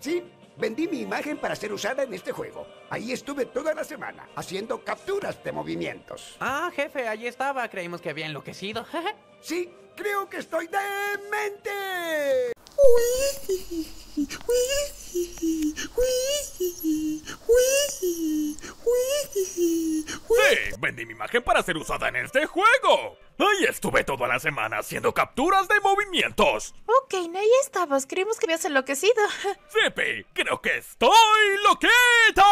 Sí, vendí mi imagen para ser usada en este juego. Ahí estuve toda la semana, haciendo capturas de movimientos. Ah, jefe, allí estaba. Creímos que había enloquecido. Sí, creo que estoy demente. Sí, vendí mi imagen para ser usada en este juego. Ahí estuve toda la semana haciendo capturas de movimientos. Ok, ahí estabas. Creímos que habías enloquecido. Zippy, creo que estoy loquito.